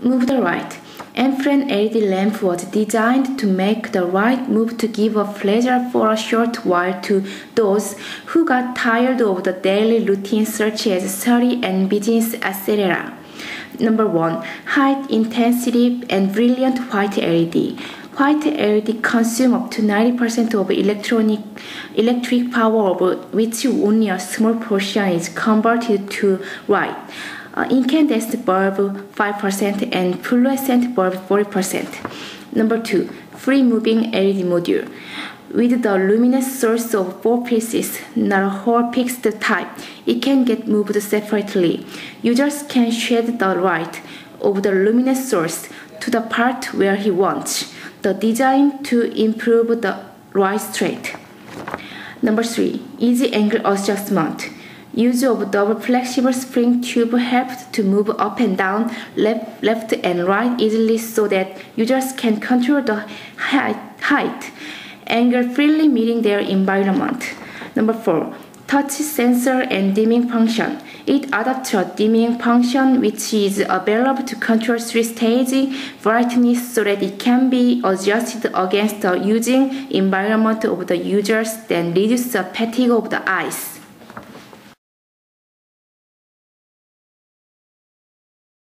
move the right. Enfren LED lamp was designed to make the right move to give a pleasure for a short while to those who got tired of the daily routine such as study and business, etc. Number one, high intensity and brilliant white LED. White LED consume up to 90% of electronic electric power of which only a small portion is converted to white. Uh, incandescent bulb 5% and fluorescent bulb 40%. Number two, free moving LED module. With the luminous source of four pieces, not a whole fixed type, it can get moved separately. Users can shed the light of the luminous source to the part where he wants the design to improve the right straight. Number three, easy angle adjustment. Use of double flexible spring tube helps to move up and down, left, left and right easily so that users can control the height, angle freely meeting their environment. Number four, touch sensor and dimming function. It adapts a dimming function which is available to control three-stage brightness so that it can be adjusted against the using environment of the users then reduce the fatigue of the eyes.